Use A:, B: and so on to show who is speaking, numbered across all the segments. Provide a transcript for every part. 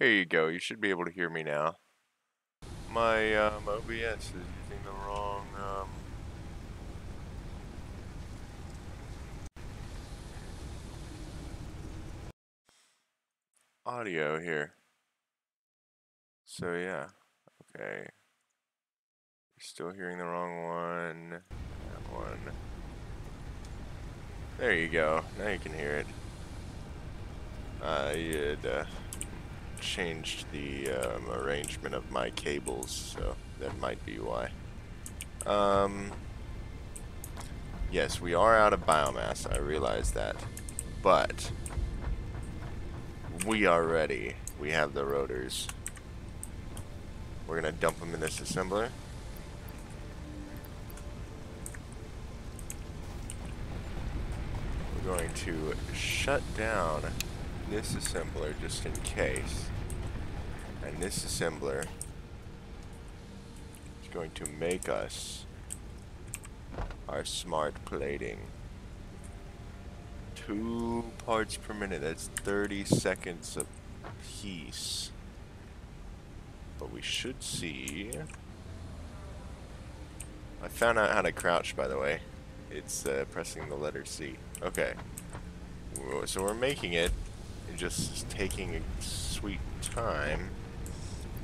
A: There you go. You should be able to hear me now. My um, OBS is using the wrong um, audio here. So yeah, okay. You're still hearing the wrong one. That one. There you go. Now you can hear it. I had uh, changed the um, arrangement of my cables, so that might be why. Um, yes, we are out of biomass. I realize that, but we are ready. We have the rotors. We're gonna dump them in this assembler. We're going to shut down this assembler just in case. And this assembler is going to make us our smart plating two parts per minute. That's 30 seconds a piece. But we should see... I found out how to crouch, by the way. It's uh, pressing the letter C. Okay. So we're making it, just taking a sweet time.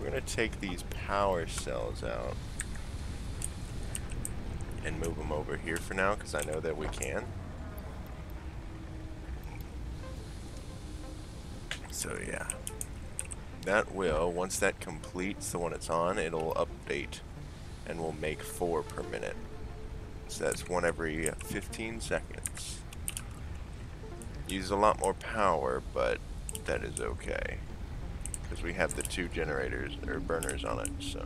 A: We're going to take these power cells out and move them over here for now, because I know that we can. So yeah, that will, once that completes the one it's on, it'll update and will make four per minute. So that's one every 15 seconds. Uses a lot more power, but that is okay. Because we have the two generators, or burners on it, so.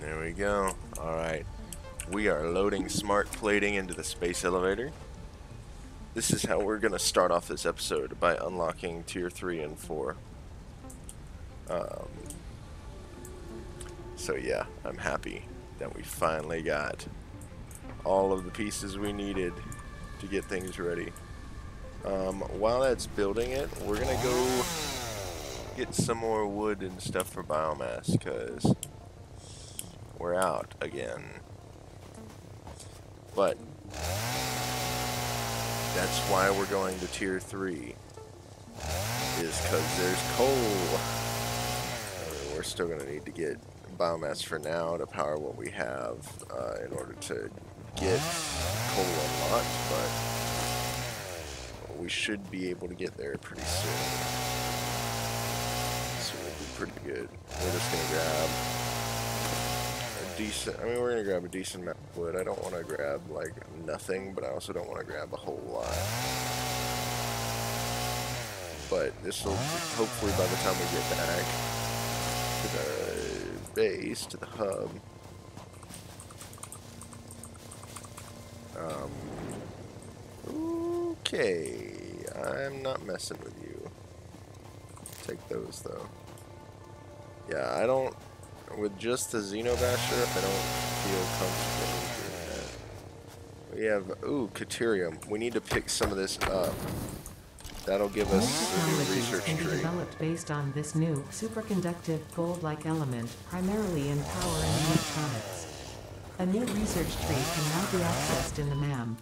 A: There we go. Alright. We are loading smart plating into the space elevator. This is how we're to start off this episode, by unlocking Tier 3 and 4. Um, so yeah, I'm happy that we finally got all of the pieces we needed to get things ready. Um, while that's building it, we're to go get some more wood and stuff for biomass, because we're out again. But that's why we're going to tier 3. Is because there's coal. We're still to need to get biomass for now to power what we have uh, in order to get coal unlocked, but we should be able to get there pretty soon. So we'll be pretty good. We're just to grab a decent, I mean, we're gonna grab a decent amount of wood. I don't want to grab, like, nothing, but I also don't want to grab a whole lot. But this will, hopefully by the time we get back to the base, to the hub, um, okay, I'm not messing with you. Take those, though. Yeah, I don't, with just the Xenobasher, I don't feel comfortable doing that. We have, ooh, Caterium. We need to pick some of this up. That'll give us a new research
B: can be
A: tree.
B: developed based on this new superconductive gold-like element, primarily in power and electronics. A new research tree can now be accessed in the MAM.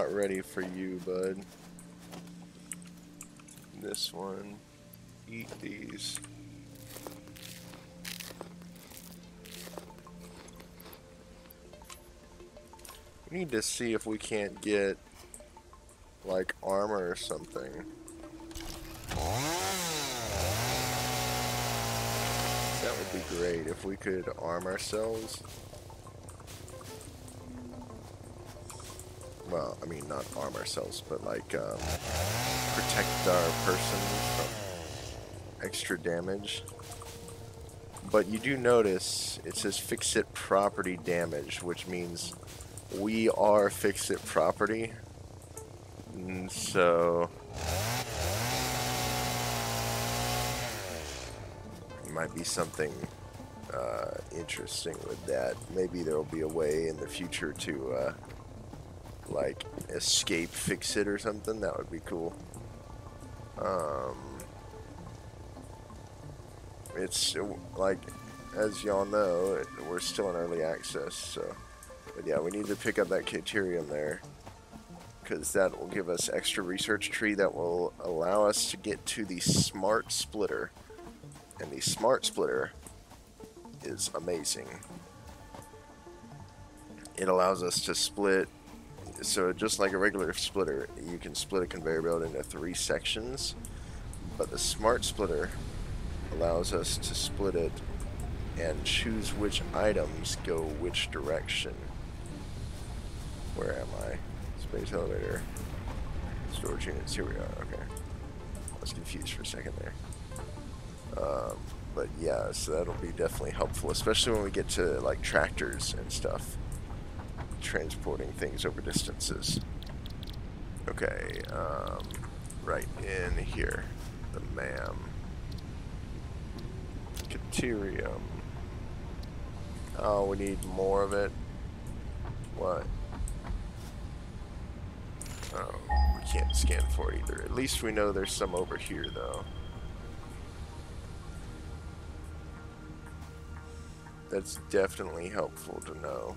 A: Not ready for you, bud. This one. Eat these. We need to see if we can't get like armor or something. That would be great if we could arm ourselves. Well, I mean, not arm ourselves, but like um, protect our person from extra damage. But you do notice it says FICSIT property damage, which means we are FICSIT property. And so might be something uh, interesting with that. Maybe there'll be a way in the future to uh, like escape FICSIT or something. That would be cool. Um, it's like as y'all know, we're still in early access, so but yeah, we need to pick up that Caterium there because that will give us extra research tree that will allow us to get to the smart splitter. And the smart splitter is amazing. It allows us to split, so just like a regular splitter, you can split a conveyor belt into three sections, but the smart splitter allows us to split it and choose which items go which direction. Where am I? Space elevator. Storage units. Here we are. Okay. I was confused for a second there. Um, but yeah, so that'll be definitely helpful, especially when we get to like tractors and stuff, transporting things over distances. Okay, um, right in here, the MAM. Caterium. Oh, we need more of it. What? Oh, we can't scan for it either. At least we know there's some over here, though. That's definitely helpful to know.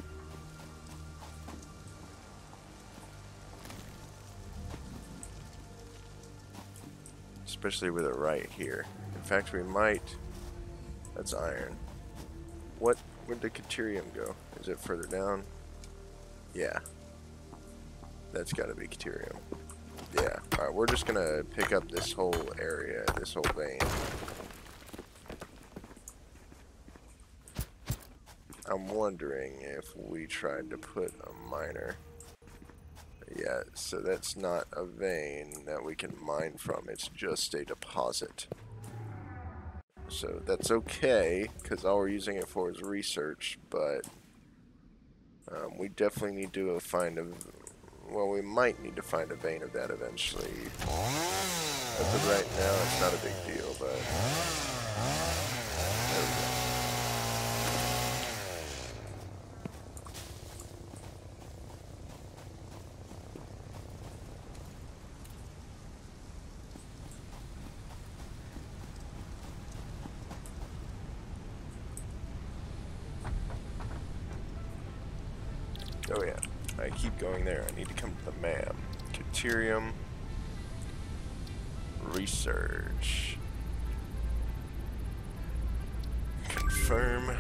A: Especially with it right here. In fact, we might... That's iron. What? Where'd the Caterium go? Is it further down? Yeah. That's gotta be Caterium. Yeah. Alright, we're just gonna pick up this whole area, this whole vein. I'm wondering if we tried to put a miner. Yeah, so that's not a vein that we can mine from, it's just a deposit. So that's okay, because all we're using it for is research, but um, we definitely need to find a... Well, we might need to find a vein of that eventually. But right now, it's not a big deal, but... Oh yeah, I keep going there. I need to come to the MAM. Caterium Research. Confirm.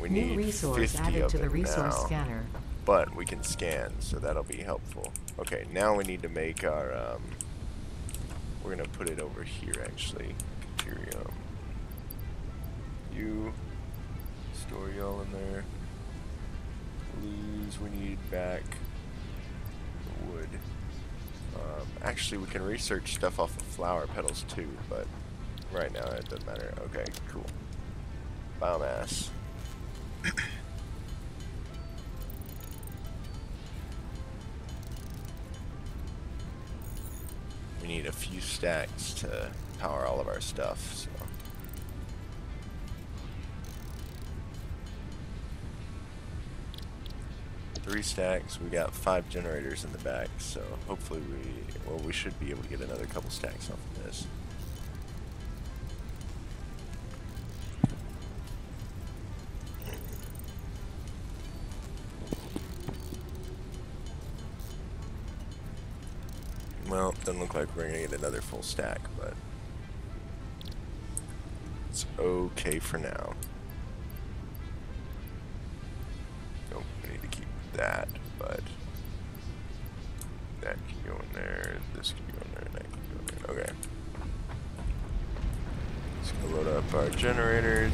A: We
B: New
A: need
B: resource
A: 50
B: added
A: of
B: to the resource
A: now,
B: scanner.
A: But we can scan, so that'll be helpful. Okay, now we need to make our, um, we're gonna put it over here actually. Caterium. You store y'all in there blues we need back wood. Um, actually, we can research stuff off of flower petals too, but right now it doesn't matter. Okay, cool. Biomass. we need a few stacks to power all of our stuff, so. Three stacks. We got five generators in the back, so hopefully we, well, we should be able to get another couple stacks off of this. Well, it doesn't look like we're gonna get another full stack, but it's okay for now. Our generators.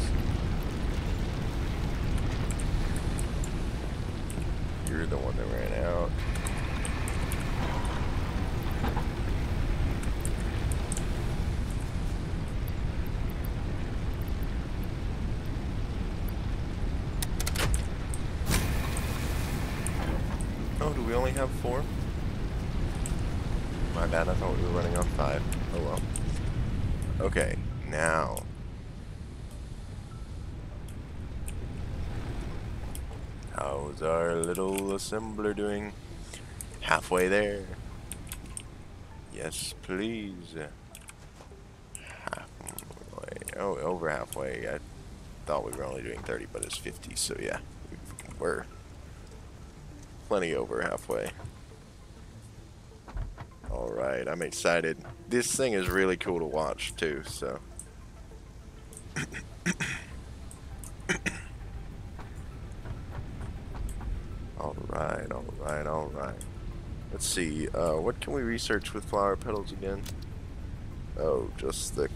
A: You're the one that ran out. Oh, do we only have four? My bad, I thought we were running on five. Oh well. Okay, now. How's our little assembler doing? Halfway there. Yes, please. Halfway. Oh, over halfway. I thought we were only doing 30, but it's 50, so yeah. We're plenty over halfway. Alright, I'm excited. This thing is really cool to watch, too, so... alright, alright, alright. Let's see, uh, what can we research with flower petals again? Oh, just the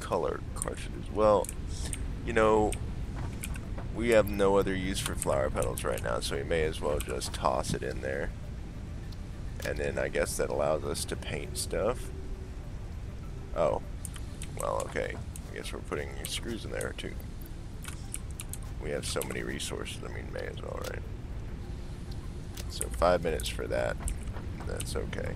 A: color cartridges. Well, you know, we have no other use for flower petals right now, so we may as well just toss it in there. And then I guess that allows us to paint stuff. Oh. Well, okay. I guess we're putting screws in there too. We have so many resources, I mean, may as well, right? So five minutes for that. That's okay.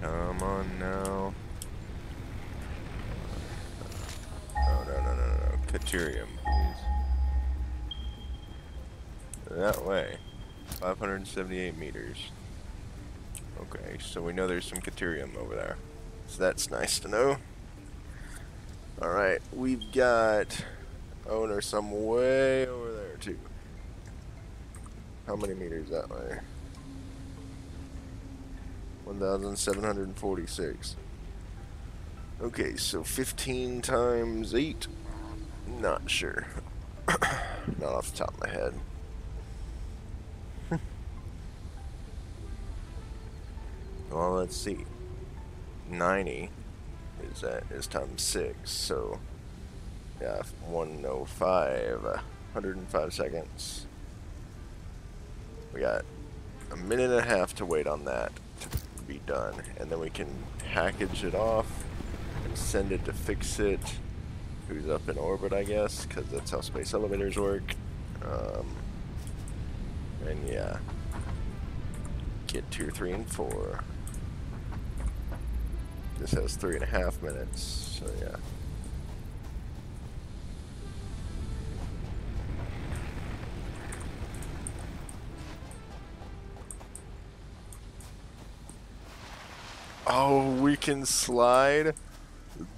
A: Come on now. Oh, no, no, no, no. Caterium, please. That way. 578 meters. Okay, so we know there's some Caterium over there. So that's nice to know. Alright, we've got... owner some way over there, too. How many meters that way? 1,746. Okay, so 15 times 8? Not sure. Not off the top of my head. well, let's see. 90 is that is times 6, so yeah, 105, 105 seconds. We got a minute and a half to wait on that to be done. And then we can package it off and send it to FICSIT who's up in orbit, I guess, because that's how space elevators work. Um, and yeah, get two, three, and four. This has three and a half minutes, so yeah. Oh, we can slide?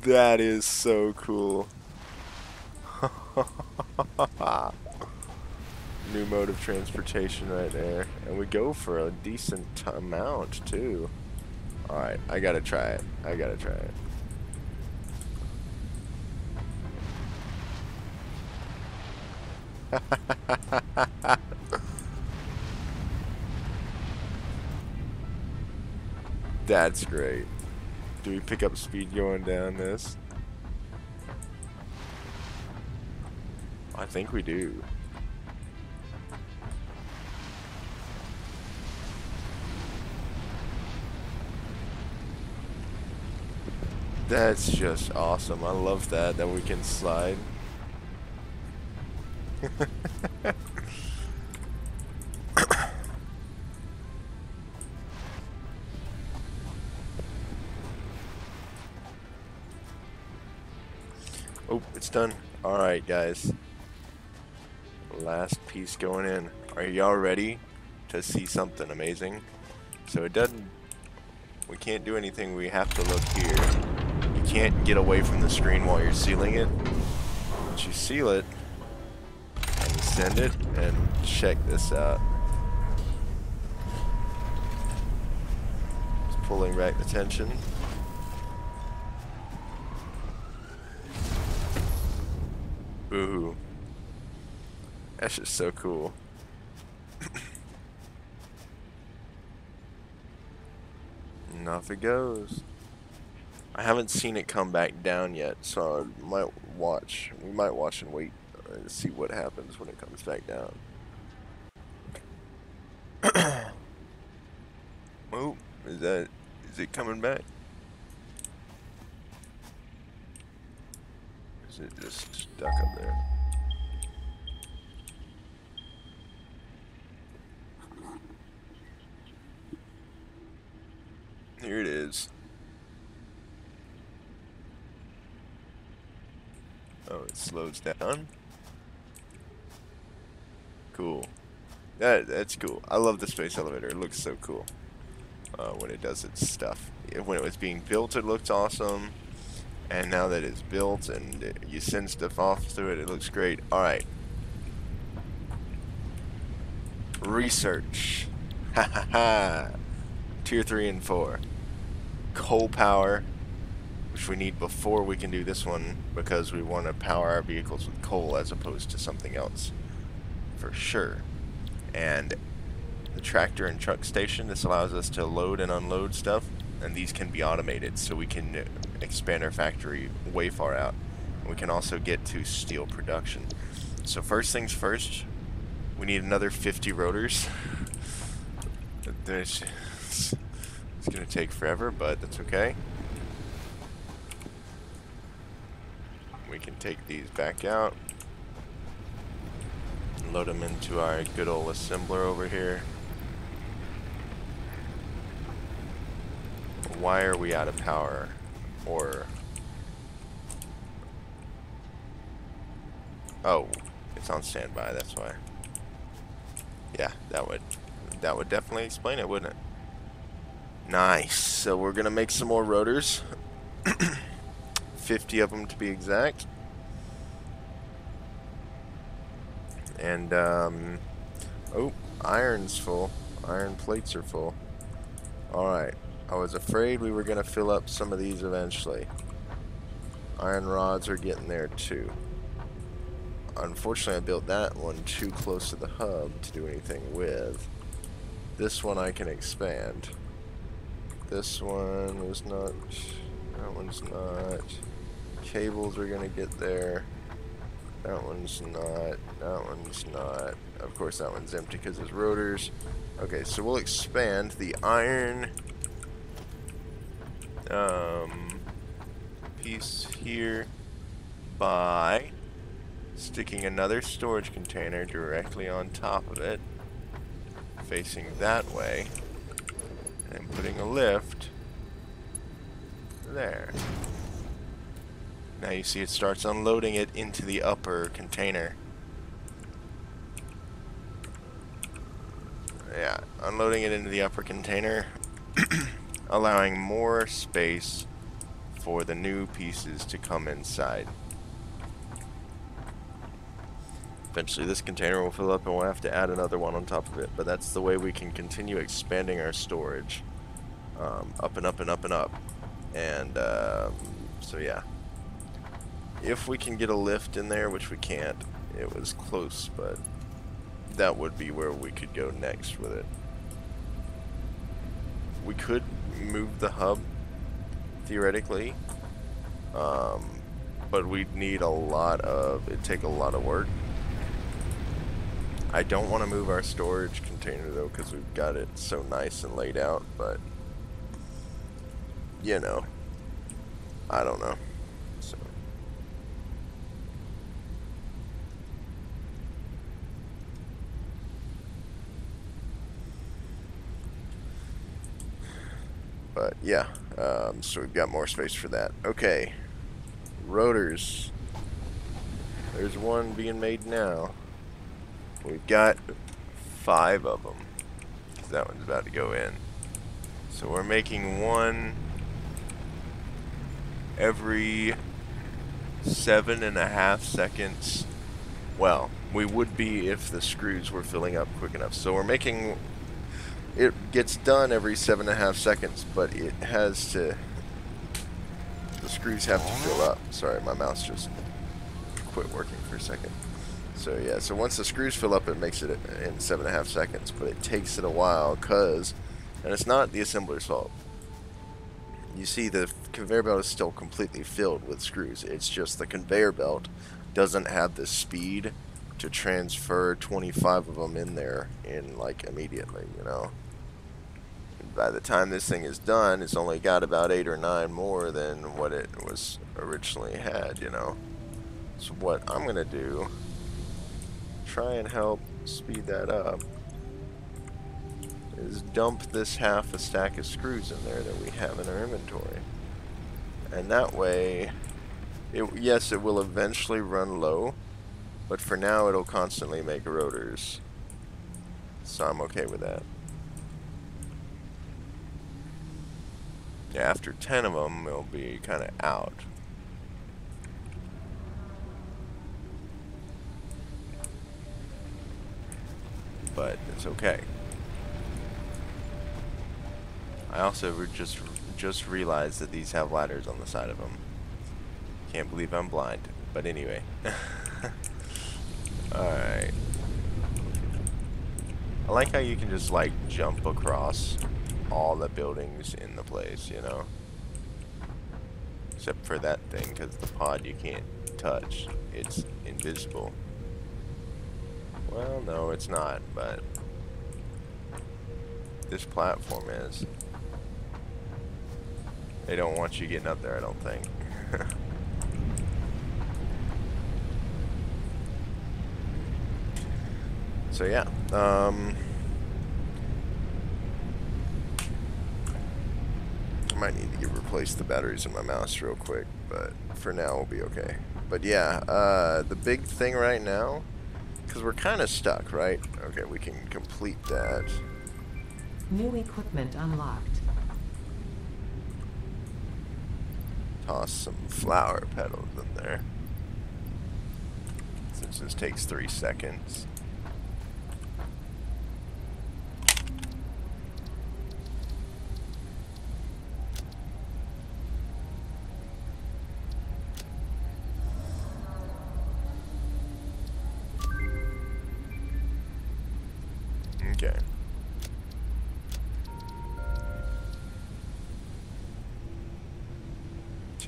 A: That is so cool. New mode of transportation right there. And we go for a decent amount, too. Alright, I gotta try it. I gotta try it. That's great. Do we pick up speed going down this? I think we do. That's just awesome. I love that, that we can slide. Oh, it's done. Alright, guys. Last piece going in. Are y'all ready to see something amazing? So it doesn't... We can't do anything. We have to look here. Can't get away from the screen while you're sealing it. Once you seal it, and send it, and check this out. Just pulling back the tension. Ooh. That's just so cool. and off it goes. I haven't seen it come back down yet, so I might watch. We might watch and wait uh, see what happens when it comes back down. oh, is that is it coming back? Is it just stuck up there? Here it is. Oh, it slows down. Cool. That that's cool. I love the space elevator. It looks so cool uh, when it does its stuff. When it was being built, it looked awesome, and now that it's built and you send stuff off through it, it looks great. All right. Research. Ha ha ha. Tier three and four. Coal power, which we need before we can do this one because we want to power our vehicles with coal as opposed to something else for sure. And the tractor and truck station, this allows us to load and unload stuff, and these can be automated so we can uh, expand our factory way far out. We can also get to steel production. So first things first, we need another 50 rotors. It's going to take forever, but that's okay. We can take these back out load them into our good old assembler over here. Why are we out of power? Or... Oh, it's on standby, that's why. Yeah, that would that would definitely explain it, wouldn't it? Nice. So we're to make some more rotors. 50 of them to be exact. And, um, oh, iron's full. Iron plates are full. Alright. I was afraid we were going to fill up some of these eventually. Iron rods are getting there too. Unfortunately, I built that one too close to the hub to do anything with. This one I can expand. This one is not. That one's not. Cables are going to get there. That one's not. That one's not. Of course, that one's empty because it's rotors. Okay, so we'll expand the iron um, piece here by sticking another storage container directly on top of it, facing that way, and putting a lift there. Now you see it starts unloading it into the upper container. Yeah, unloading it into the upper container, allowing more space for the new pieces to come inside. Eventually this container will fill up and we'll have to add another one on top of it, but that's the way we can continue expanding our storage. Um, up and up and up and up. And, um, so yeah if we can get a lift in there, which we can't. It was close, but that would be where we could go next with it. We could move the hub, theoretically, um, but we'd need a lot of, it'd take a lot of work. I don't want to move our storage container though, because we've got it so nice and laid out, but, you know, I don't know. But yeah, um, so we've got more space for that. Okay, rotors. There's one being made now. We've got five of them. That one's about to go in. So we're making one every seven and a half seconds. Well, we would be if the screws were filling up quick enough. So we're making it gets done every seven and a half seconds, but it has to, the screws have to fill up. Sorry, my mouse just quit working for a second. So yeah, so once the screws fill up, it makes it in seven and a half seconds, but it takes it a while because, and it's not the assembler's fault. You see the conveyor belt is still completely filled with screws. It's just the conveyor belt doesn't have the speed to transfer 25 of them in there in like immediately, you know. By the time this thing is done, it's only got about eight or nine more than what it was originally had, you know. So what I'm gonna do, try and help speed that up, is dump this half a stack of screws in there that we have in our inventory. And that way, it, yes, it will eventually run low, but for now it'll constantly make rotors. So I'm okay with that. After 10 of them, it'll be kind of out. But it's okay. I also just just realized that these have ladders on the side of them. Can't believe I'm blind. But anyway. Alright. I like how you can just like jump across all the buildings in the place, you know? Except for that thing, because the pod you can't touch. It's invisible. Well, no, it's not, but this platform is. They don't want you getting up there, I don't think. so yeah, um, I might need to get replace the batteries in my mouse real quick, but for now we'll be okay. But yeah, uh, the big thing right now, because we're kind of stuck, right? Okay, we can complete that.
B: New equipment unlocked.
A: toss some flower petals in there. Since this takes three seconds.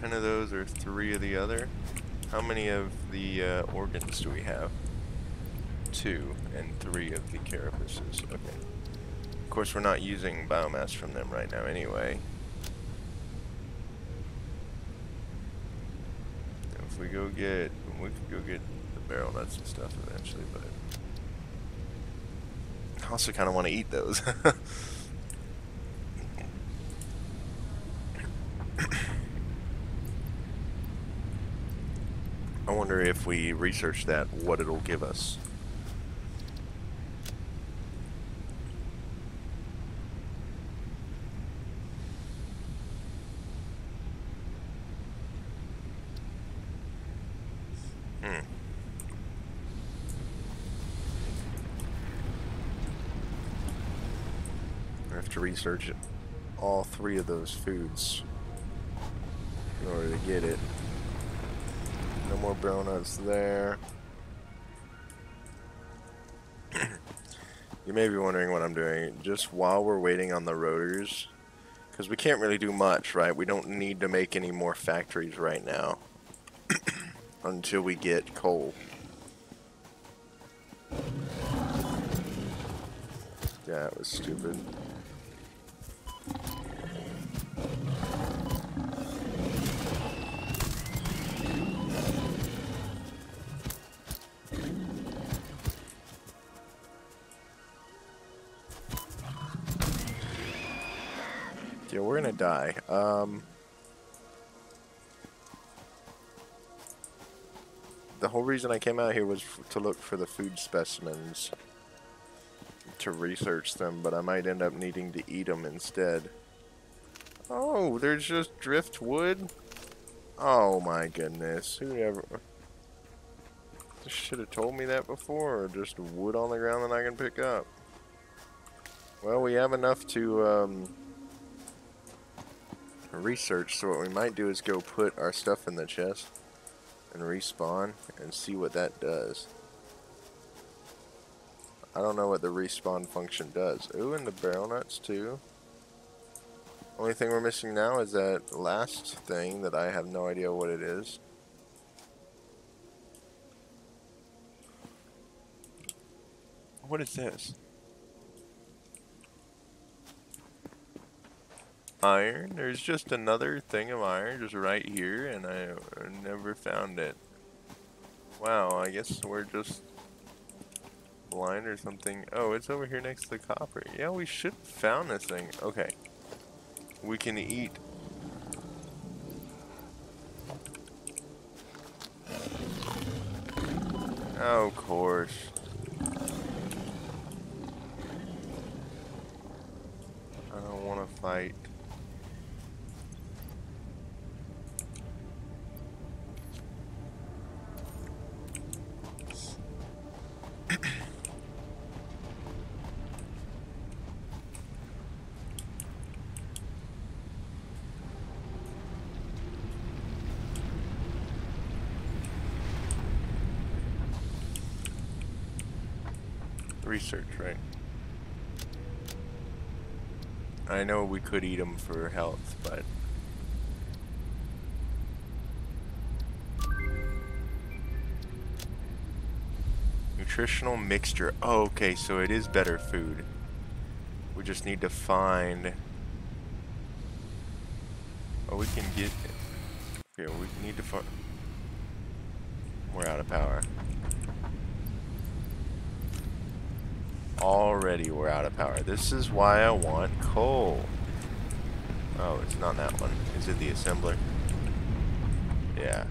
A: 10 of those or 3 of the other. How many of the uh, organs do we have? 2 and 3 of the carapaces. Okay. Of course, we're not using biomass from them right now anyway. If we go get, we could go get the Beryl nuts and stuff eventually, but I also kind of want to eat those. I wonder if we research that, what it'll give us. Hmm. To research all three of those foods in order to get it. More brown nuts there. you may be wondering what I'm doing. Just while we're waiting on the rotors, because we can't really do much, right? We don't need to make any more factories right now until we get coal. Yeah, it was stupid. Yeah, we're gonna die. Um, the whole reason I came out here was to look for the food specimens to research them, but I might end up needing to eat them instead. Oh, there's just driftwood? Oh my goodness, who ever... Should have told me that before, or just wood on the ground that I can pick up. Well, we have enough to, um, research, so what we might do is go put our stuff in the chest and respawn and see what that does. I don't know what the respawn function does. Ooh, and the Beryl nuts too. Only thing we're missing now is that last thing that I have no idea what it is. What is this? Iron? There's just another thing of iron just right here and I, never found it. Wow, I guess we're just blind or something. Oh, it's over here next to the copper. Yeah, we should found this thing. Okay. We can eat. Oh, of course. I don't want to fight. Research, right? I know we could eat them for health, but... Nutritional mixture. Oh, okay, so it is better food. We just need to find... Oh, we can get... Okay, we need to find... We're out of power. Already we're out of power. This is why I want coal. Oh, it's not that one. Is it the assembler? Yeah.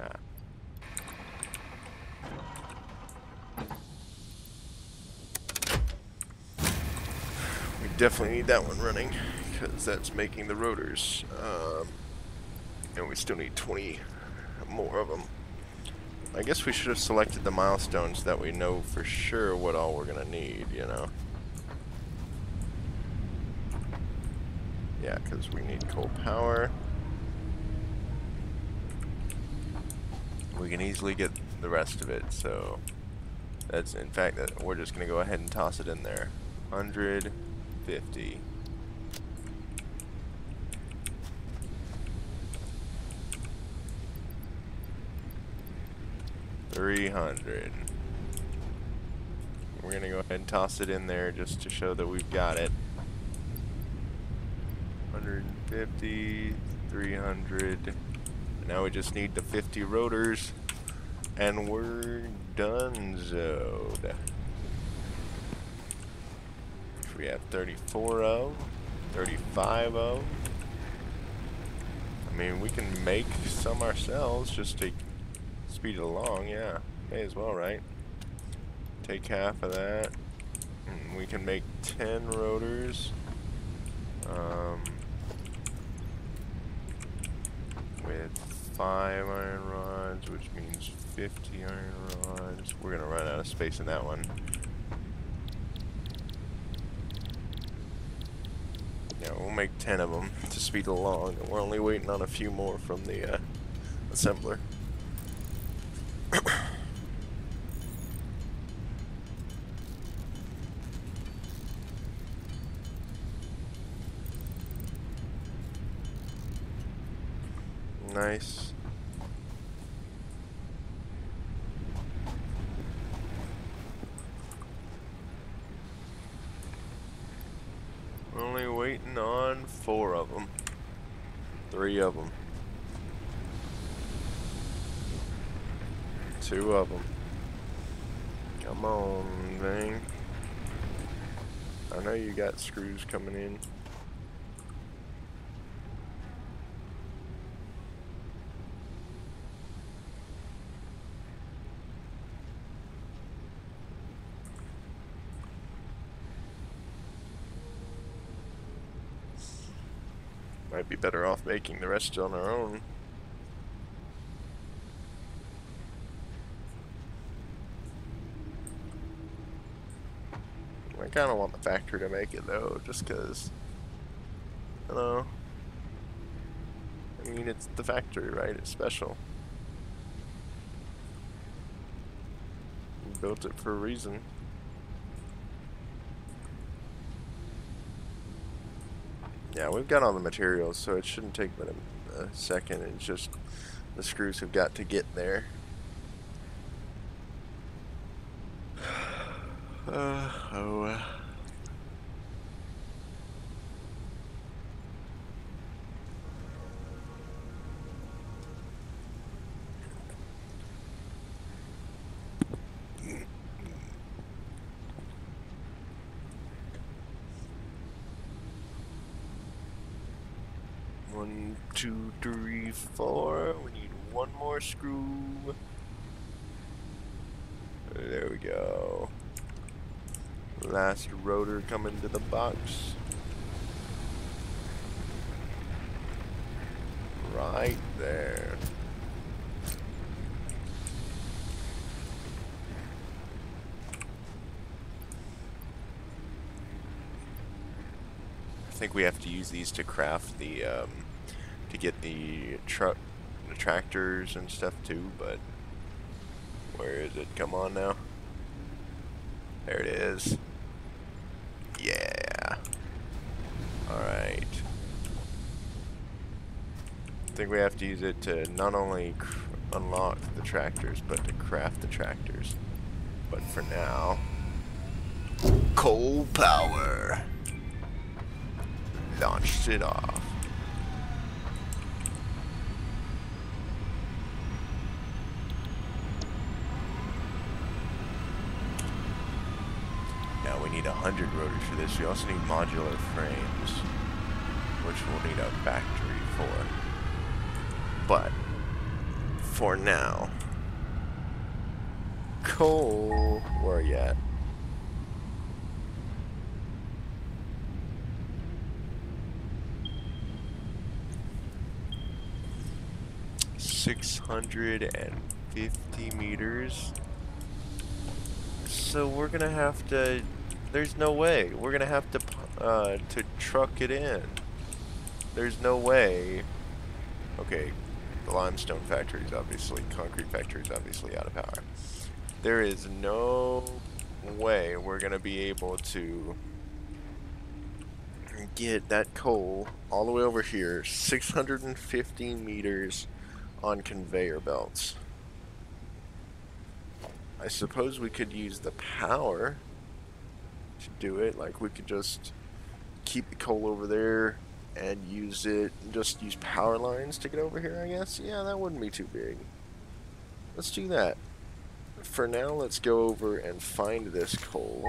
A: Ah. We definitely need that one running because that's making the rotors. Um, and we still need 20 more of them. I guess we should have selected the milestones that we know for sure what all we're going to need, you know. Yeah, because we need coal power. We can easily get the rest of it, so that's in fact that we're just going to go ahead and toss it in there. 150. 300. We're going to go ahead and toss it in there just to show that we've got it. 150, 300. Now we just need the 50 rotors and we're done zoned. We have 34 of, 35 of. I mean, we can make some ourselves just to speed it along, yeah. May as well, right? Take half of that. And we can make 10 rotors. Um, with 5 iron rods, which means 50 iron rods. We're going to run out of space in that one. Yeah, we'll make 10 of them to speed along. We're only waiting on a few more from the uh, assembler. Nice. Only waiting on four of them. Three of them. Two of them. Come on, thing. I know you got screws coming in. Might be better off making the rest on our own. I kind of want the factory to make it though, just because, you know, I mean, it's the factory, right? It's special. We built it for a reason. Yeah, we've got all the materials, so it shouldn't take but a, a second. It's just the screws have got to get there. Uh, three, four. We need one more screw. There we go. Last rotor coming to the box. Right there. I think we have to use these to craft the, um, to get the truck, the tractors and stuff too, but where is it? Come on now. There it is. Yeah. Alright. I think we have to use it to not only unlock the tractors, but to craft the tractors. But for now, coal power launched it off. Now we need a hundred rotors for this. We also need modular frames, which we'll need a factory for. But for now, coal. Where at? Six hundred and fifty meters. So we're gonna have to. There's no way we're gonna have to uh, to truck it in. There's no way. Okay, the limestone factory is obviously concrete factory is obviously out of power. There is no way we're gonna be able to get that coal all the way over here, 650 meters on conveyor belts. I suppose we could use the power to do it. Like we could just keep the coal over there and use it, just use power lines to get over here, I guess. Yeah, that wouldn't be too big. Let's do that. For now, let's go over and find this coal.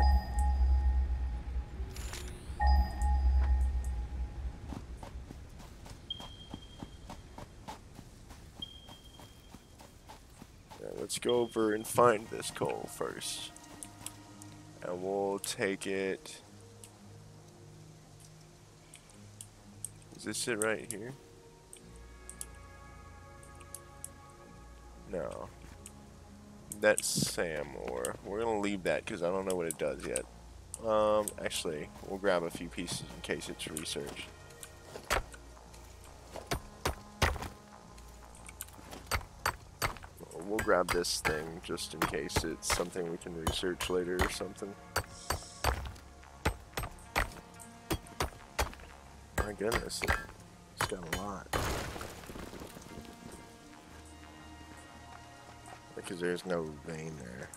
A: let's go over and find this coal first. And we'll take it. Is this it right here? No. That's SAM ore. We're gonna leave that because I don't know what it does yet. Um, actually, we'll grab a few pieces in case it's research. Grab this thing just in case it's something we can research later or something. My goodness, it's got a lot. Because there's no vein there.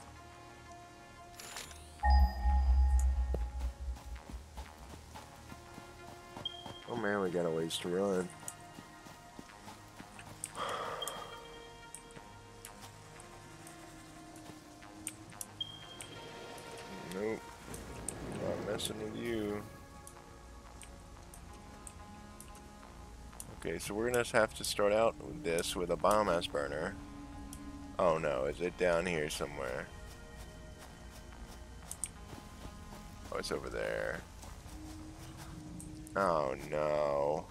A: Oh man, we got a ways to run. So we're gonna have to start out with this with a biomass burner. Oh no, is it down here somewhere? Oh, it's over there. Oh no.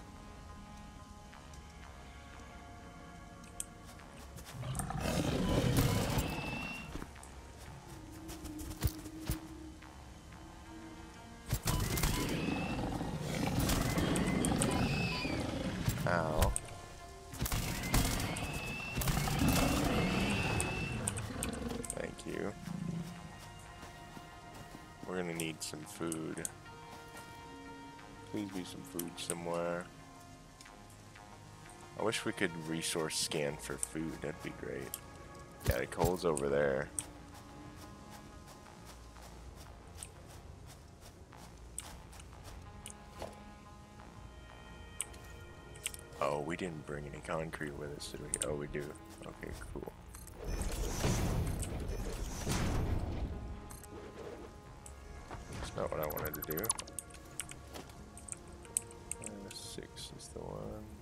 A: Wish we could resource scan for food. That'd be great. Yeah, the coal's over there. Oh, we didn't bring any concrete with us, did we? Oh, we do. Okay, cool. That's not what I wanted to do. Uh, six is the one.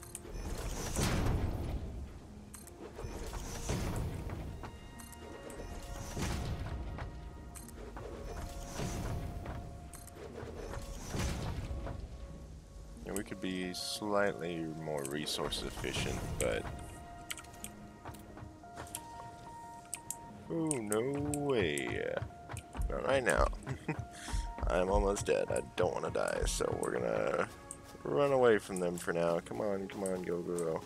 A: We could be slightly more resource efficient, but... Oh, no way. Not right now. I'm almost dead. I don't want to die, so we're gonna run away from them for now. Come on, come on, go, go, go.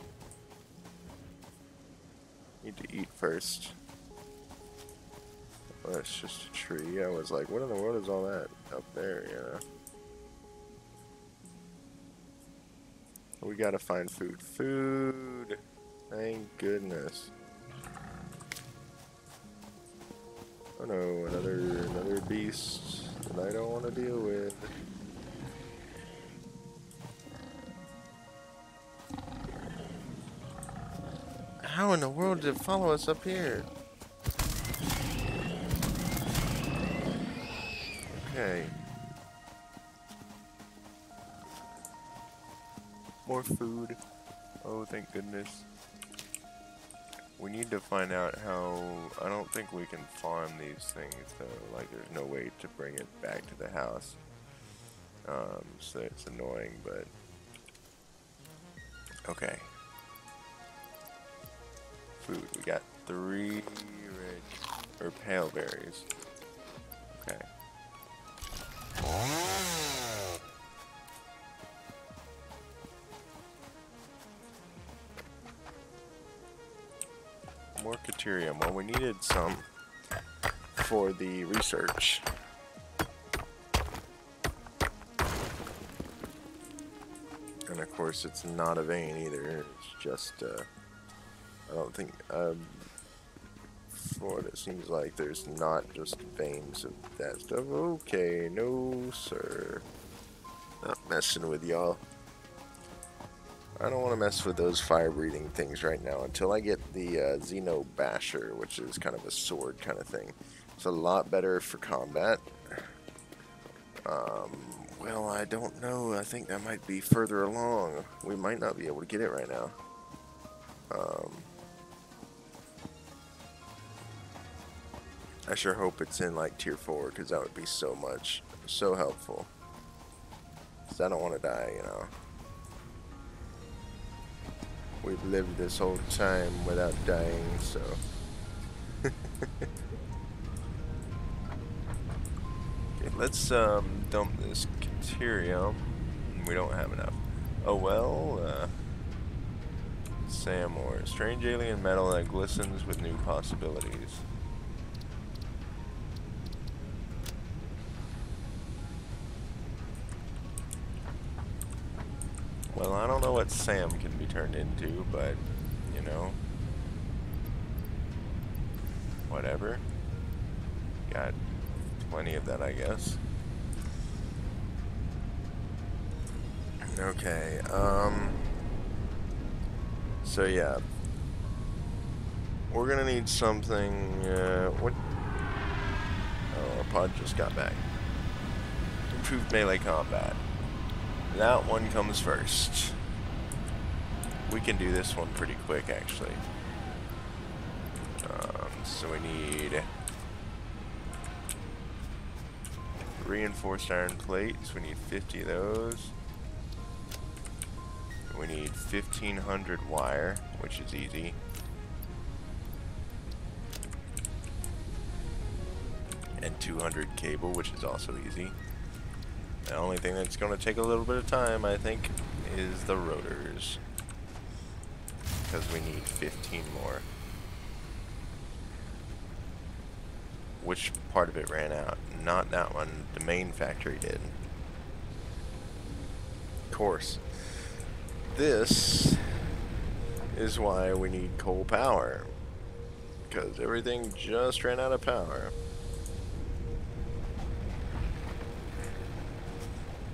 A: Need to eat first. Well, that's just a tree. I was like, what in the world is all that up there, you know? We gotta find food. Food! Thank goodness. Oh no, another another beast that I don't want to deal with. The world did it follow us up here? Okay. More food. Oh, thank goodness. We need to find out how... I don't think we can farm these things, though. Like, there's no way to bring it back to the house. Um, so it's annoying, but... Okay. Food. We got three red... or pale berries. Okay. More Caterium. Well, we needed some for the research. And of course, it's not a vein either. It's just, uh, I don't think, um, what it seems like, there's not just veins of that stuff. Okay, no, sir. Not messing with y'all. I don't want to mess with those fire-breathing things right now until I get the uh, Xeno Basher, which is kind of a sword kind of thing. It's a lot better for combat. Um, well, I don't know. I think that might be further along. We might not be able to get it right now. Um, I sure hope it's in like tier 4 because that would be so much, so helpful. Because I don't want to die, you know. We've lived this whole time without dying, so. okay, let's um, dump this Caterium. We don't have enough. Oh well, uh, SAM or strange alien metal that glistens with new possibilities. Well, I don't know what SAM can be turned into, but, you know, whatever. Got plenty of that, I guess. Okay, um, so yeah, we're gonna need something, uh, what, oh, our pod just got back. Improved melee combat. That one comes first. We can do this one pretty quick, actually. Um, so we need reinforced iron plates. We need 50 of those. We need 1500 wire, which is easy. And 200 cable, which is also easy. The only thing that's going to take a little bit of time, I think, is the rotors. Because we need 15 more. Which part of it ran out? Not that one. The main factory did. Of course. This is why we need coal power. Because everything just ran out of power.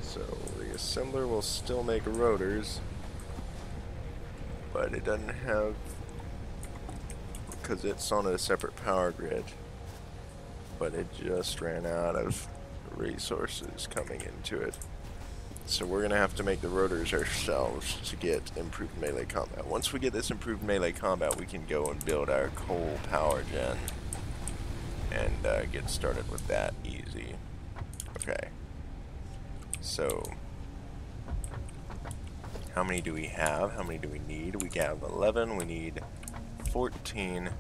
A: So the assembler will still make rotors, but it doesn't have, because it's on a separate power grid, but it just ran out of resources coming into it. So we're to have to make the rotors ourselves to get improved melee combat. Once we get this improved melee combat, we can go and build our coal power gen and uh, get started with that easy. Okay. So how many do we have? How many do we need? We have 11. We need 14.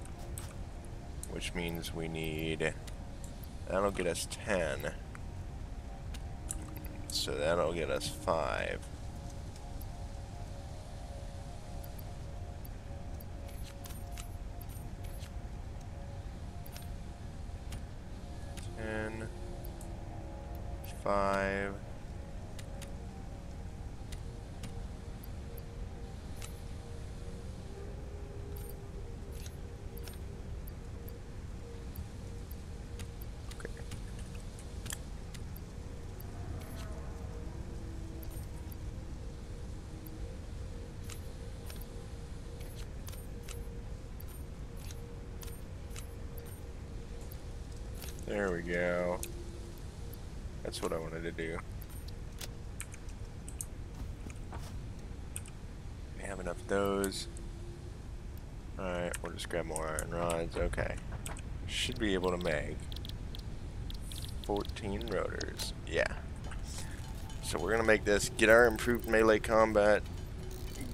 A: Which means we need... That'll get us 10. So that'll get us 5. Ten, five, Okay. There we go. That's what I wanted to do. We have enough of those. Alright, we'll just grab more iron rods. Okay. Should be able to make 14 rotors. Yeah. So we're gonna make this, get our improved melee combat,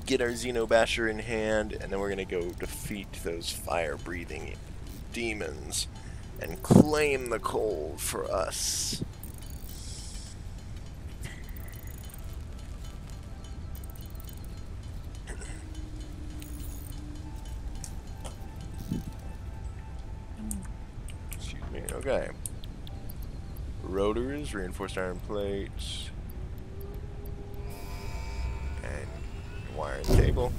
A: get our Xenobasher in hand, and then we're gonna go defeat those fire-breathing demons and claim the coal for us. Excuse me. Okay. Rotors, reinforced iron plates, and wire and cable.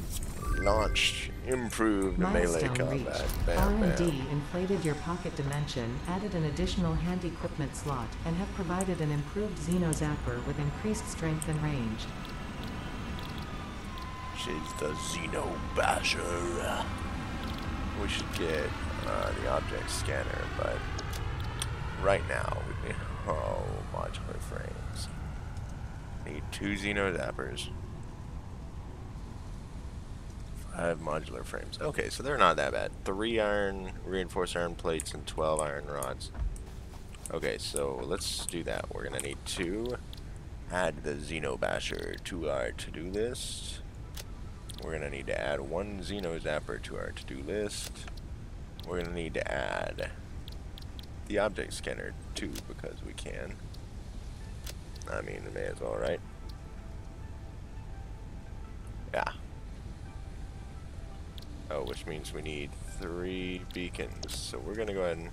A: Launched, improved melee
B: Milestone reached.
A: combat.
B: R&D inflated your pocket dimension, added an additional hand equipment slot, and have provided an improved Xeno Zapper with increased strength and range.
A: She's the Xeno Basher. We should get uh, the object scanner, but right now we need oh modular frames. Need two Xeno Zappers. Five modular frames. Okay, so they're not that bad. Three iron reinforced iron plates and twelve iron rods. Okay, so let's do that. We're gonna need to add the Xeno Basher to our to-do list. We're gonna need to add one Xeno Zapper to our to-do list. We're gonna need to add the object scanner too because we can. I mean, we may as well, right? Yeah. Oh, which means we need three beacons. So we're gonna go ahead and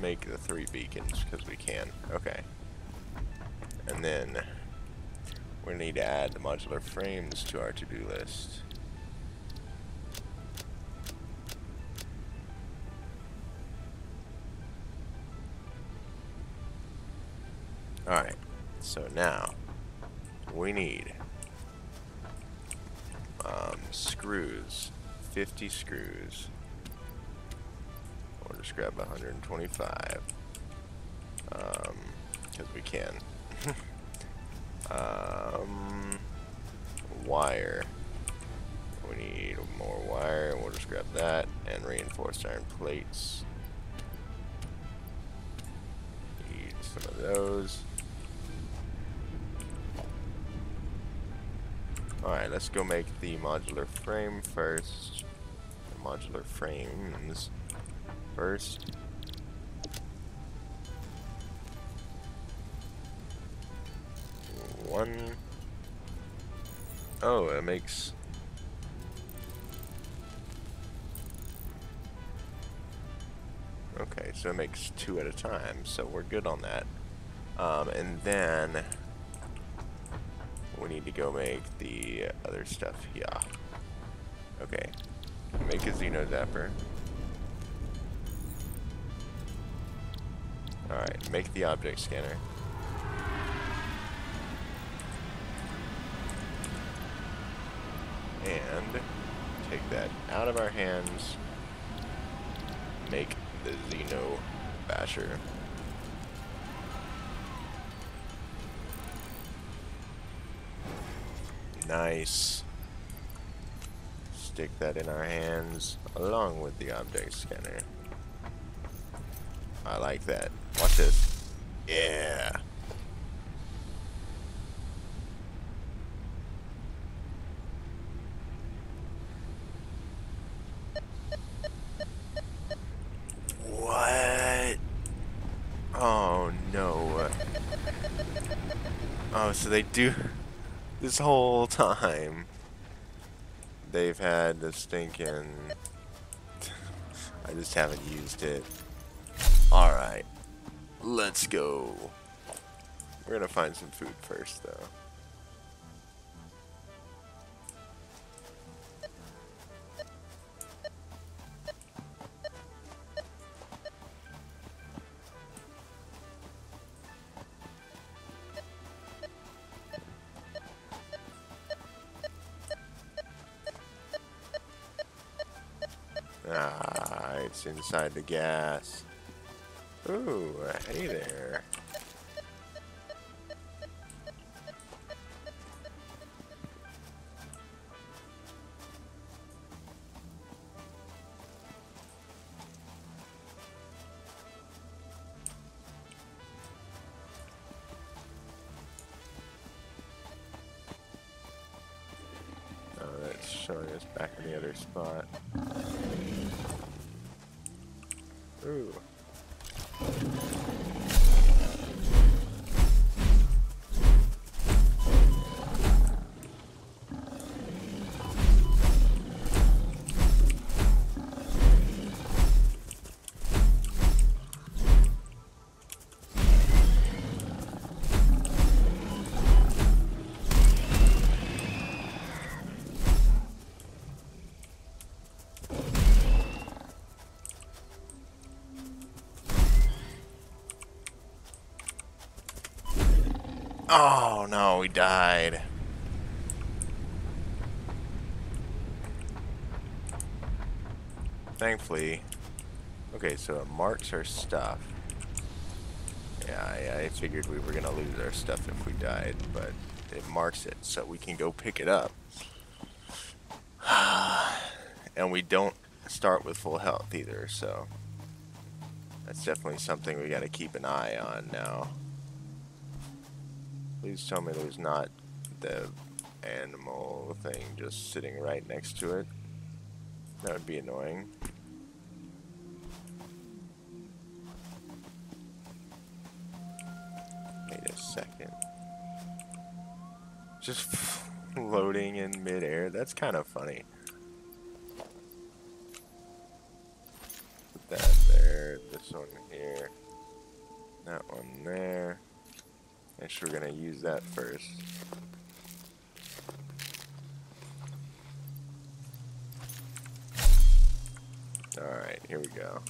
A: make the three beacons because we can. Okay. And then we're need to add the modular frames to our to-do list. Alright, so now we need um, screws, 50 screws. We'll just grab 125 um, because we can. Um, wire. We need more wire. We'll just grab that and reinforced iron plates. Need some of those. Alright, let's go make the modular frame first. The modular frames first. one. Oh, it makes. Okay, so it makes two at a time, so we're good on that. Um, and then need to go make the other stuff. Yeah. Okay. Make a Xeno Zapper. Alright, make the object scanner. and take that out of our hands, make the Xeno Basher. Stick that in our hands along with the object scanner. I like that. Watch this. Yeah. What? Oh no. Oh, so they do this whole time. They've had the stinking. I just haven't used it. Alright. Let's go. We're gonna find some food first, though. Ah, it's inside the gas. Ooh, hey there. So it marks our stuff. Yeah, I, figured we were gonna lose our stuff if we died, but it marks it so we can go pick it up. and we don't start with full health either, so that's definitely something we gotta keep an eye on now. Please tell me there's not the animal thing just sitting right next to it. That would be annoying. Just floating in midair. That's kind of funny. Put that there, this one here, that one there. Actually, we're gonna use that first. Alright, here we go.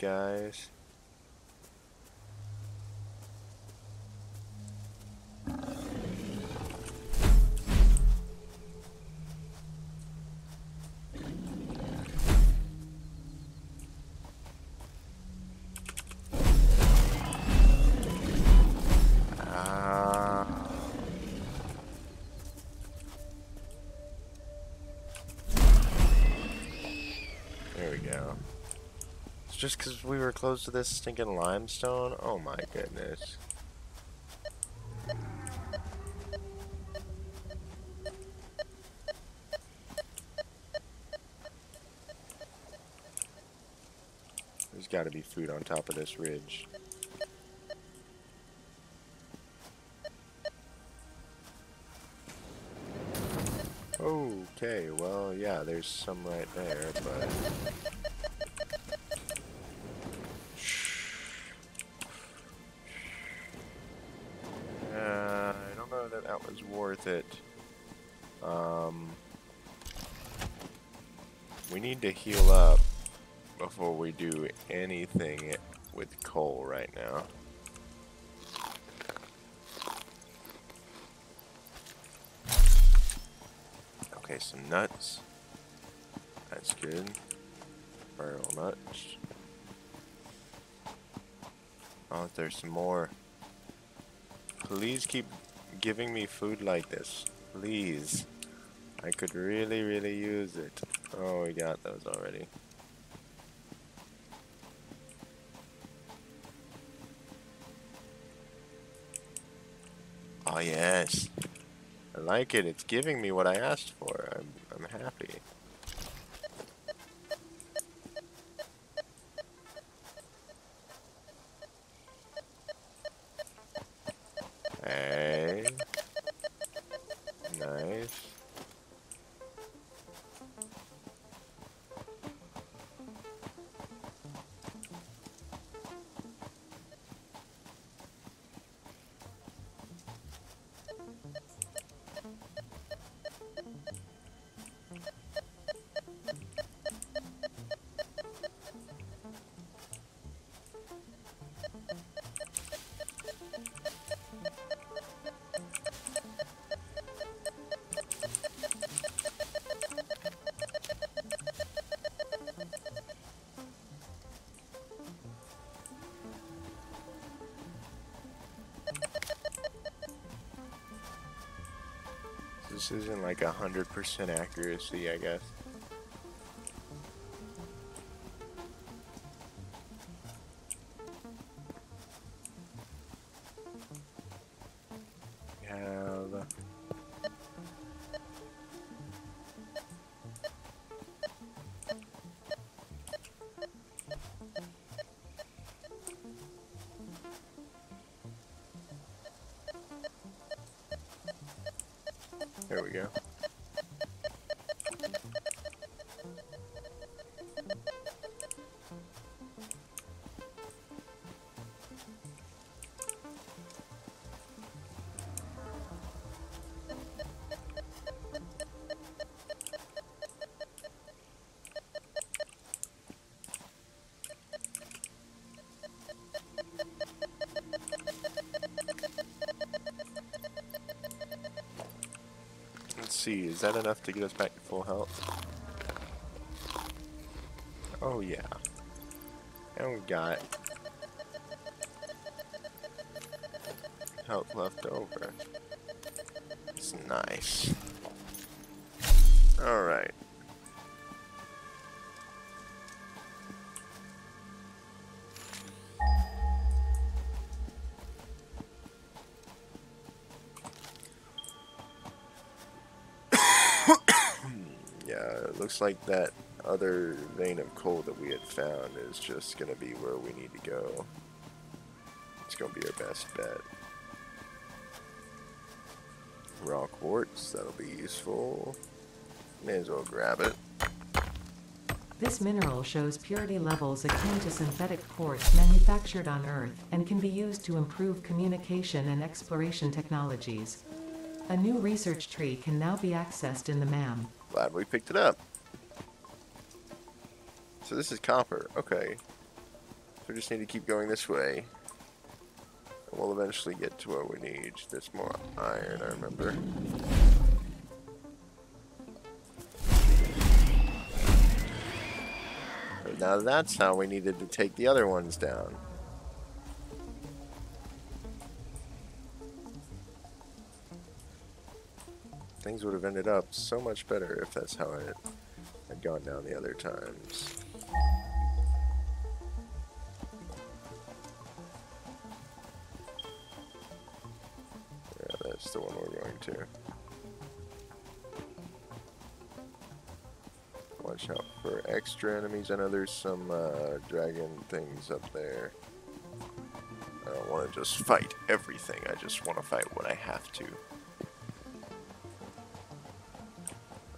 A: Guys. Just because we were close to this stinking limestone? Oh my goodness. There's gotta be food on top of this ridge. Okay, well, yeah, there's some right there, but... worth it. Um, we need to heal up before we do anything with coal right now. Okay, some nuts. That's good. Beryl nuts. Oh, there's some more. Please keep giving me food like this. Please. I could really, really use it. Oh, we got those already. Oh, yes. I like it. It's giving me what I asked for. I'm, I'm happy. Like a hundred percent accuracy, I guess. Is that enough to get us back to full health? Oh yeah. And we got health left over. It's nice. Alright. Looks like that other vein of coal that we had found is just gonna be where we need to go. It's gonna be our best bet. Raw quartz, that'll be useful. May as well grab it.
B: This mineral shows purity levels akin to synthetic quartz manufactured on Earth and can be used to improve communication and exploration technologies. A new research tree can now be accessed in the MAM.
A: Glad we picked it up. So this is copper. Okay. So we just need to keep going this way. And we'll eventually get to where we need. There's more iron, I remember. But now that's how we needed to take the other ones down. Things would have ended up so much better if that's how it had gone down the other times. Watch out for extra enemies. I know there's some uh, dragon things up there. I don't want to just fight everything. I just want to fight when I have to.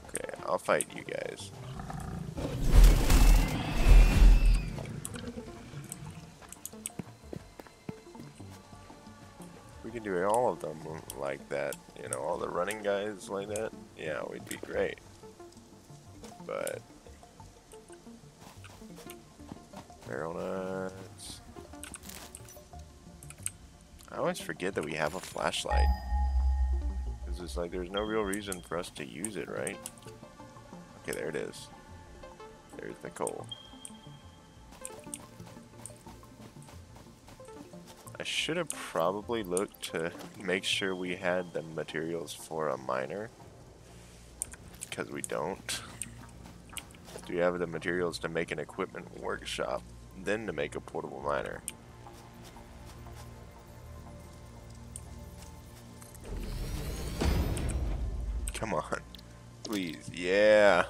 A: Okay, I'll fight you guys. Like that, you know, all the running guys like that. Yeah, we'd be great. But Beryl nuts. I always forget that we have a flashlight. Because it's like there's no real reason for us to use it, right? Okay, there it is. There's the coal. Should have probably looked to make sure we had the materials for a miner. Because we don't. Do we have the materials to make an equipment workshop, then to make a portable miner? Come on. Please. Yeah.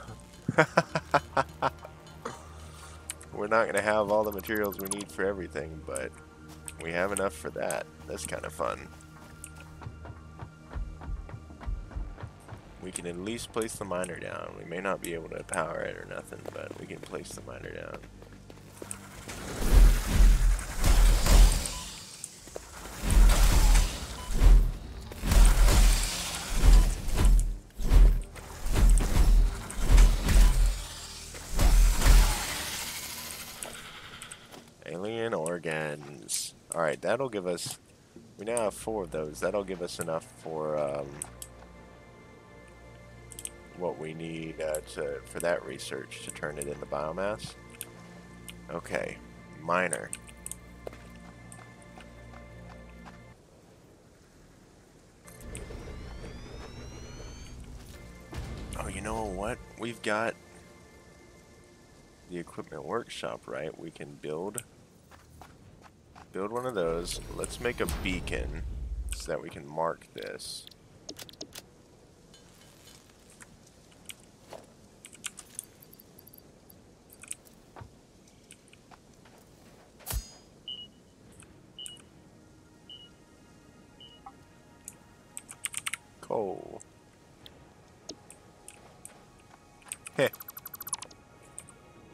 A: We're not going to have all the materials we need for everything, but we have enough for that. That's kind of fun. We can at least place the miner down. We may not be able to power it or nothing, but we can place the miner down. That'll give us... We now have four of those. That'll give us enough for um, what we need uh, to for that research to turn it into biomass. Okay, miner. Oh, you know what? We've got the equipment workshop, right? We can build build one of those. Let's make a beacon so that we can mark this. Coal. Heh.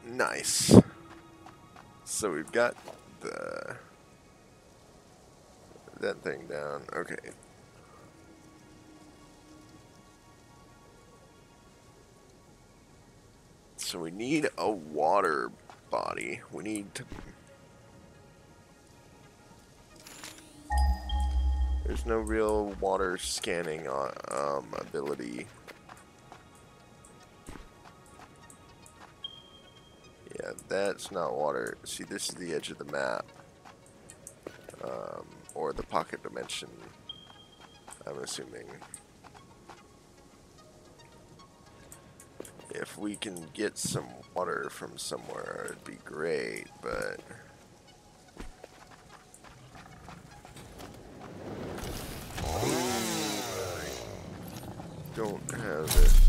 A: Nice. So we've got the that thing down. Okay. So we need a water body. We need to... There's no real water scanning uh, um, ability. Yeah, that's not water. See, this is the edge of the map. Um, or the pocket dimension, I'm assuming. If we can get some water from somewhere, it'd be great, but... don't have it.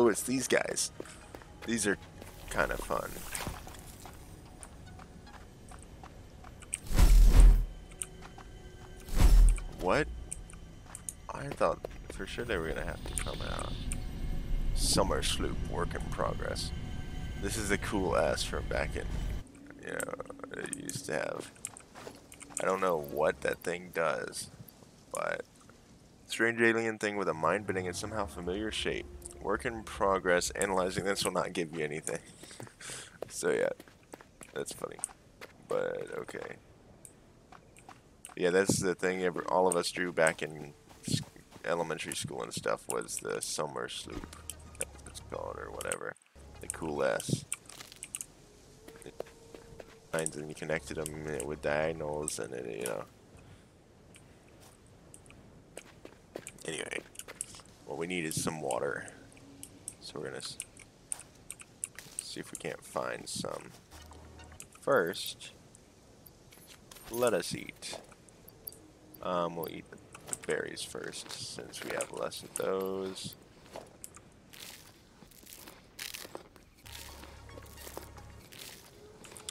A: Oh, it's these guys. These are kind of fun. What? I thought for sure they were gonna have to come out. Somersloop, work in progress. This is a cool ass from back in, you know, it used to have. I don't know what that thing does, but strange alien thing with a mind-bending and somehow familiar shape. Work in progress. Analyzing this will not give you anything. so yeah, that's funny, but okay. Yeah, that's the thing. Ever all of us drew back in elementary school and stuff was the Somersloop. It's called or whatever. The cool S. lines and you connected them with diagonals and it, you know. Anyway, what we need is some water. So we're gonna see if we can't find some. First, let us eat. Um, we'll eat the berries first since we have less of those.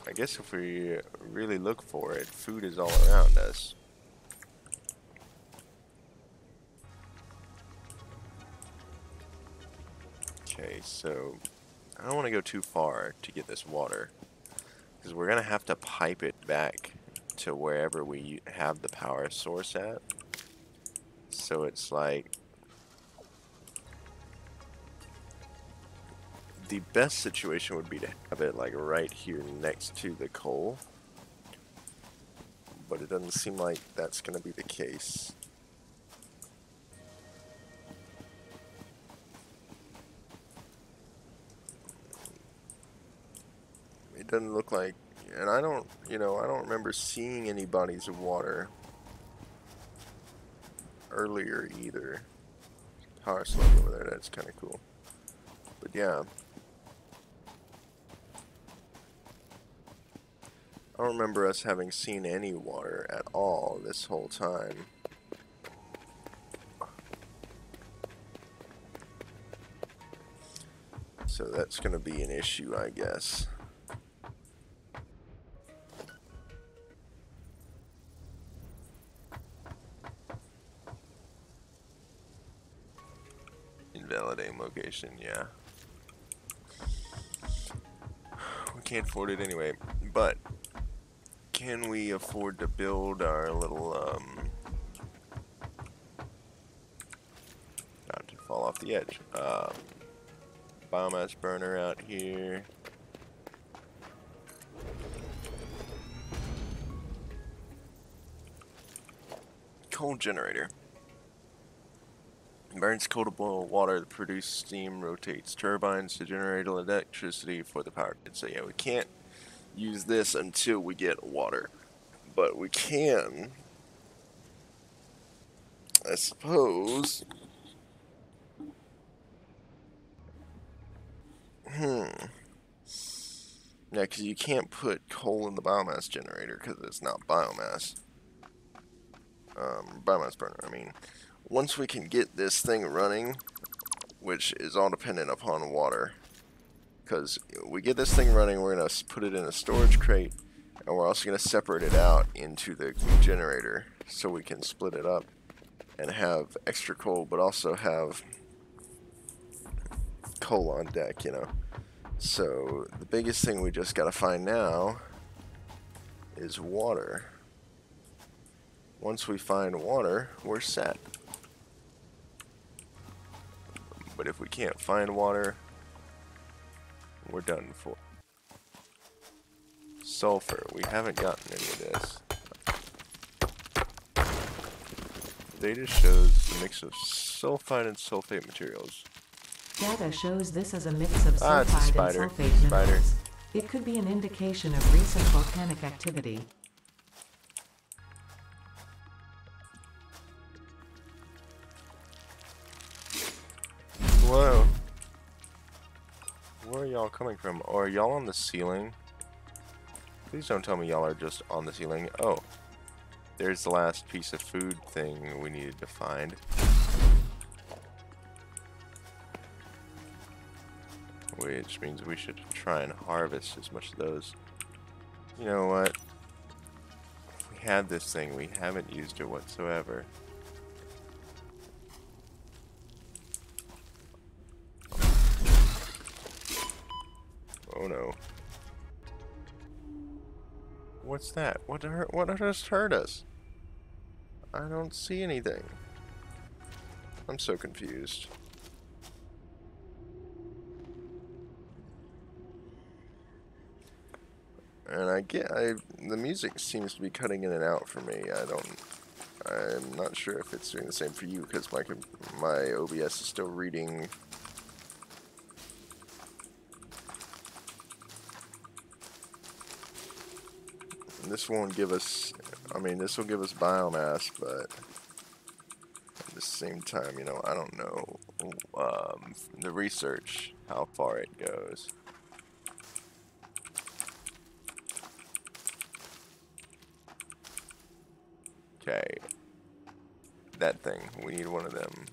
A: I guess if we really look for it, food is all around us. So I don't want to go too far to get this water. Because we're going to have to pipe it back to wherever we have the power source at. So it's like the best situation would be to have it like right here next to the coal. But it doesn't seem like that's going to be the case. Doesn't look like, and I don't, you know, I don't remember seeing any bodies of water earlier either. Power slug over there, that's kind of cool. But yeah. I don't remember us having seen any water at all this whole time. So that's going to be an issue, I guess. Invalidating location, yeah. We can't afford it anyway, but can we afford to build our little, um, not to fall off the edge, um, biomass burner out here. Coal generator. Burns coal to boil water to produce steam, rotates turbines to generate electricity for the power grid. So yeah, we can't use this until we get water. But we can, I suppose, Hmm. Yeah, because you can't put coal in the biomass generator because it's not biomass. Um, biomass burner, I mean. Once we can get this thing running, which is all dependent upon water, because we get this thing running, we're going to put it in a storage crate, and we're also going to separate it out into the generator so we can split it up and have extra coal, but also have coal on deck, you know. So the biggest thing we just got to find now is water. Once we find water, we're set. But if we can't find water, we're done for. Sulfur. We haven't gotten any of this. Data shows a mix of sulfide and sulfate materials.
B: Data shows this as a mix of
A: Ah, it's a
B: sulfide and sulfate
A: Spider.
B: minerals. It could be an indication of recent volcanic activity.
A: Whoa. Where are y'all coming from? Or are y'all on the ceiling? Please don't tell me y'all are just on the ceiling. Oh. There's the last piece of food thing we needed to find. Which means we should try and harvest as much of those. You know what? We had this thing, we haven't used it whatsoever. What's that? What hurt? What just hurt us? I don't see anything. I'm so confused. And I get, I the music seems to be cutting in and out for me. I don't, I'm not sure if it's doing the same for you because my my OBS is still reading this won't give us I mean this will give us biomass but at the same time you know I don't know um, the research how far it goes. Okay. That thing we need one of them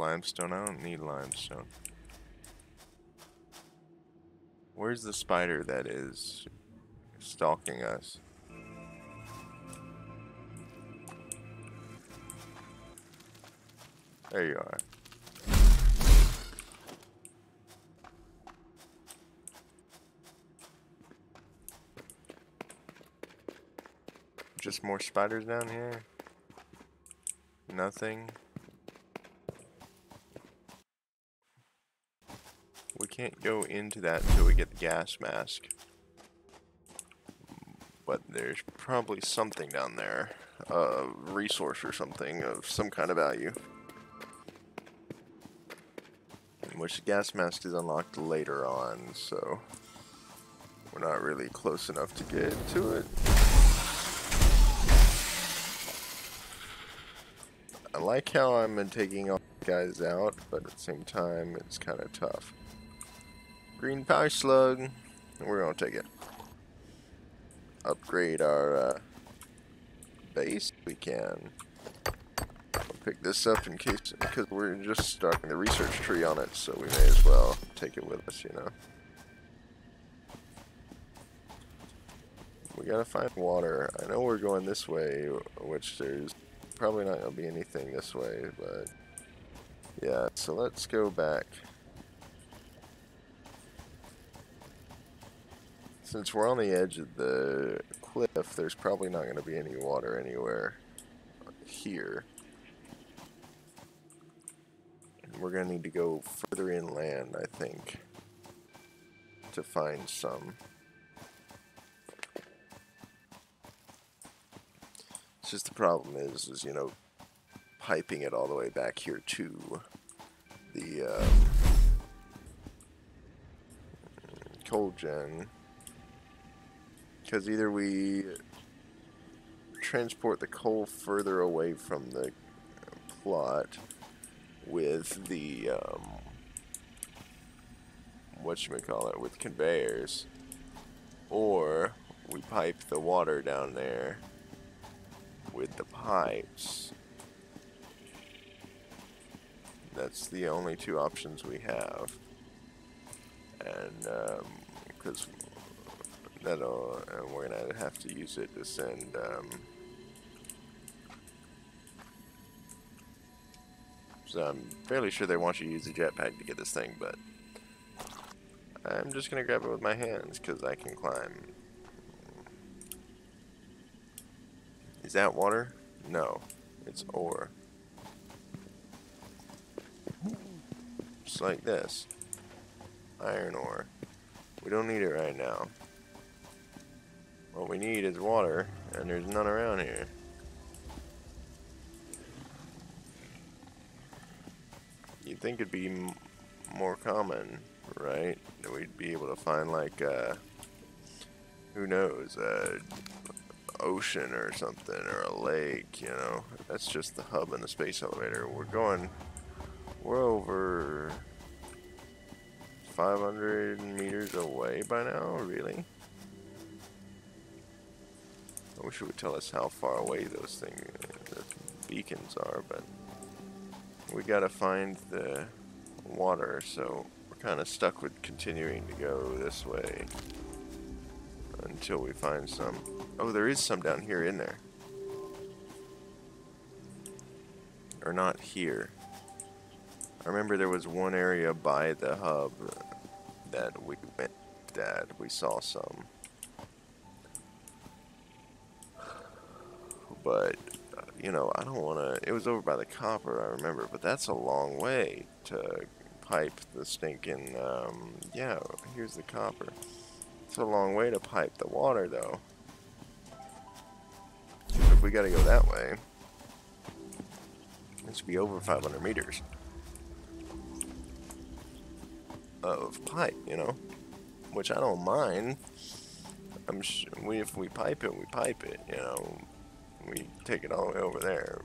A: Limestone? I don't need limestone. Where's the spider that is stalking us? There you are. Just more spiders down here? Nothing? can't go into that until we get the gas mask. But there's probably something down there. A resource or something of some kind of value. Which the gas mask is unlocked later on, so... We're not really close enough to get to it. I like how I'm taking all guys out, but at the same time, it's kind of tough. Green power slug. We're gonna take it. Upgrade our uh, base. We can. Pick this up in case because we're just starting the research tree on it, so we may as well take it with us. You know. We gotta find water. I know we're going this way, which there's probably not gonna be anything this way, but yeah, so let's go back. Since we're on the edge of the cliff, there's probably not gonna be any water anywhere here. We're gonna need to go further inland, I think, to find some. just the problem is, is you know, piping it all the way back here to the um, coal gen. Because either we transport the coal further away from the plot with the um, what you call it with conveyors, or we pipe the water down there with the pipes. That's the only two options we have. And, because um, that'll, and we're gonna have to use it to send, um, so I'm fairly sure they want you to use a jetpack to get this thing, but I'm just gonna grab it with my hands because I can climb. Is that water? No, it's ore. Just like this. Iron ore. We don't need it right now. What we need is water, and there's none around here. You'd think it'd be more common, right? That we'd be able to find like, uh, who knows, uh, ocean or something or a lake, you know. That's just the hub in the space elevator. We're going, we're over 500 meters away by now, really? I wish it would tell us how far away those things, the beacons are, but we gotta find the water, so we're kind of stuck with continuing to go this way until we find some. Oh, there is some down here in there. Or not here. I remember there was one area by the hub that we went that we saw some. But, uh, you know, I don't want to... It was over by the copper, I remember, but that's a long way to pipe the stinking... Um, yeah, here's the copper. It's a long way to pipe the water, though if we gotta go that way, would be over 500 meters of pipe, you know, which I don't mind. I'm we if we pipe it, we pipe it, you know. We take it all the way over there.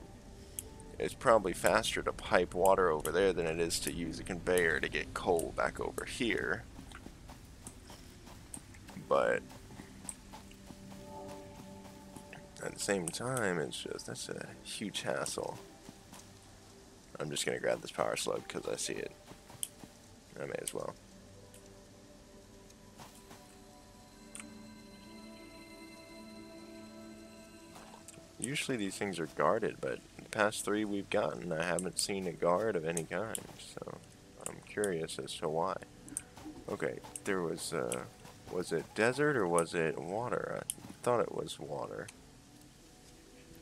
A: It's probably faster to pipe water over there than it is to use a conveyor to get coal back over here. But at the same time, it's just, that's a huge hassle. I'm just going to grab this power slug because I see it. I may as well. Usually these things are guarded, but the past three we've gotten, I haven't seen a guard of any kind, so I'm curious as to why. Okay, there was, uh, was it desert or was it water? I thought it was water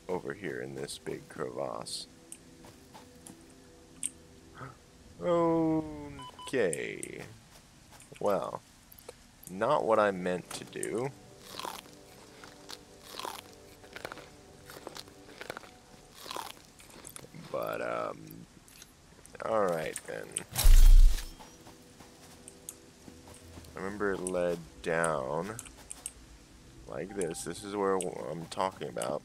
A: over here in this big crevasse. Okay. Well, not what I meant to do. But, um, alright then. I remember it led down like this. This is where I'm talking about.